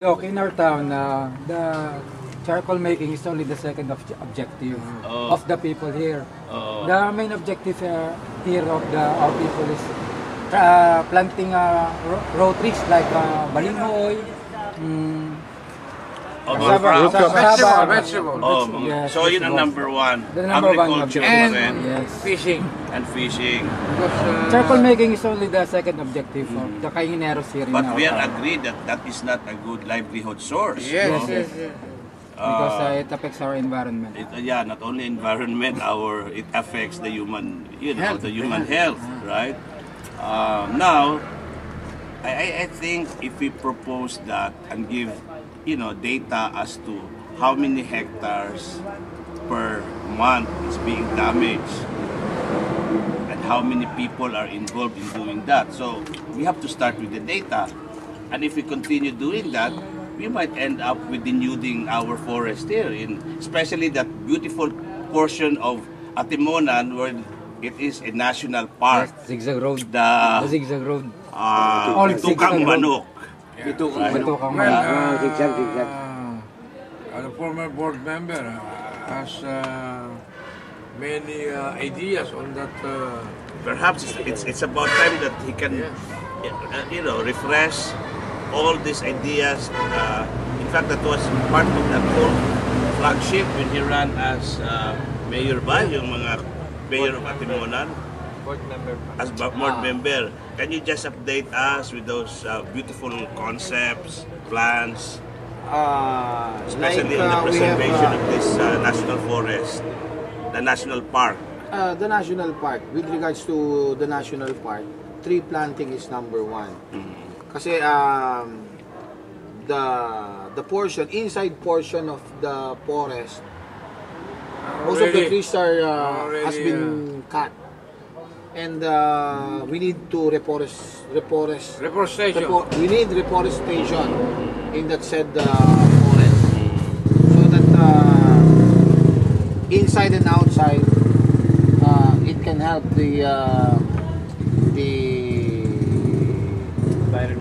Look, in our town, uh, the charcoal making is only the second obj- objective Oh. of the people here. Oo. The main objective uh, here of the our people is uh, planting uh, trees like uh, balinghoy, mm, Oh, crops. saba- Vegetable, vegetable. Oh, Yes, so yun ang number one. The number one Agriculture objective. pa rin. Yes. Fishing. And fishing. Because, uh, Charcoal making is only the second objective of the Kaingineros here in But our we are agreed that that is not a good livelihood source. Yes, no? yes, yes. because uh, it affects our environment. It, uh, yeah, not only environment, our it affects the human, you know, Health. the human health, right? Uh, now, I- I think if we propose that and give, you know, data as to how many hectares per month is being damaged and how many people are involved in doing that. So we have to start with the data. And if we continue doing that, we might end up with denuding our forest here, in, especially that beautiful portion of Atimonan where it is a national park. Yes, zigzag road. The The zigzag road. uh, All Tukang zigzag road. Manok. Ito, Right. Ito kang Well, mga- uh, zigzag, zigzag. uh, the former board member uh, has uh, many uh, ideas on that. Uh, Perhaps it's, it's, it's about time that he can, Yeah. uh, you know, refresh all these ideas. Uh, in fact, that was part of that whole flagship when he ran as uh, mayor ba, yung mga mayor of Atimonan, board member. as board member. Can you just update us with those uh, beautiful concepts, plans, Uh, especially like, on the uh, we have, preservation uh, of this uh, national forest, the national park? uh, the national park. With regards to the national park, tree planting is number one. Kasi um, the the portion inside portion of the forest, most of the trees are uh, already, has been cut, and uh, we need to reforest reforest. Reforestation. Repo- we need reforestation in that said uh, forest. So that uh, inside and outside uh, it can help the uh, the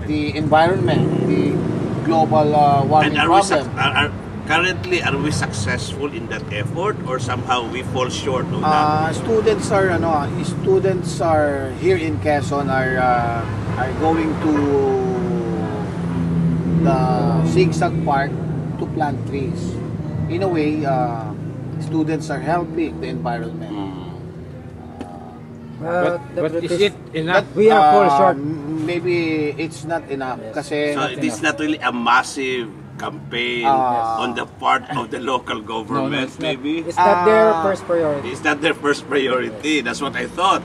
the environment the global uh, warming And are problem. suc- are, are, currently are we successful in that effort or somehow we fall short of that? uh, students are ano students are here in Quezon are uh, are going to the zigzag park to plant trees in a way uh, students are helping the environment But, But is it enough? We are fall Uh, short. maybe it's not enough kasi so it is not really a massive campaign Ah. on the part of the local government, it's not, maybe. it's not their Ah. first priority. It's not their first priority. That's what I thought.